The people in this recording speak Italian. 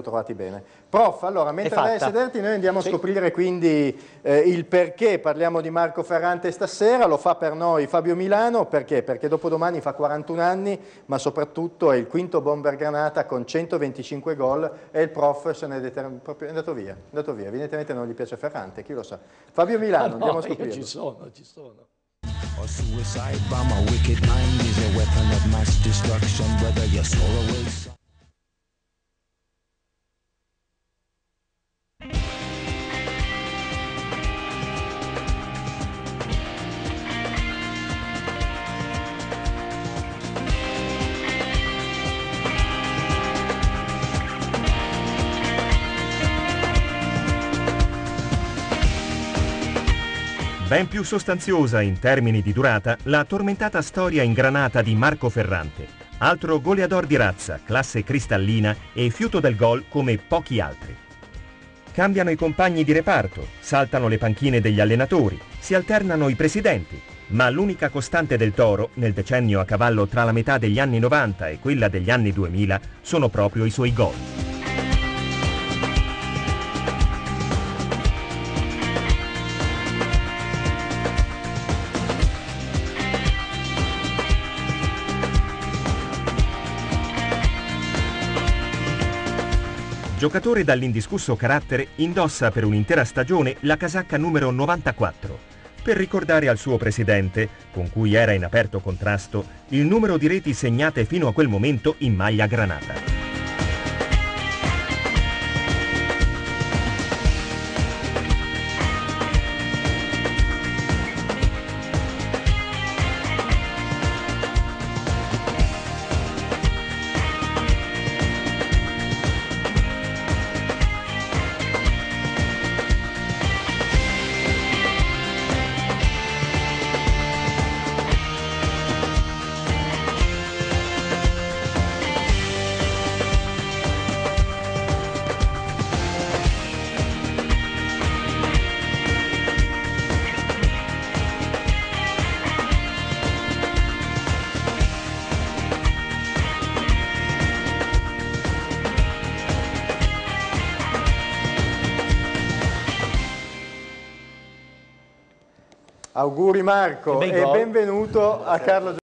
Trovati bene. Prof, allora, mentre È lei a fatta. sederti, noi andiamo Sì. a scoprire quindi eh, il perché parliamo di Marco Ferrante stasera. Lo fa per noi Fabio Milano, perché? Perché dopodomani fa 41 anni, ma soprattutto è il quinto bomber granata con 125 gol e il prof se ne è, proprio- è andato via, è andato via. Evidentemente non gli piace Ferrante, chi lo sa. Fabio Milano, Ah, andiamo a no, io scoprirlo. ci sono, ci sono. A suicide bomb, a wicked mind is a weapon of mass destruction, whether you're Solarway. Ben più sostanziosa in termini di durata la tormentata storia ingranata di Marco Ferrante, altro goleador di razza, classe cristallina e fiuto del gol come pochi altri. Cambiano i compagni di reparto, saltano le panchine degli allenatori, si alternano i presidenti, ma l'unica costante del Toro nel decennio a cavallo tra la metà degli anni 90 e quella degli anni 2000 sono proprio i suoi gol. Giocatore dall'indiscusso carattere, indossa per un'intera stagione la casacca numero 94, per ricordare al suo presidente, con cui era in aperto contrasto, il numero di reti segnate fino a quel momento in maglia granata. Auguri Marco e benvenuto a Carlo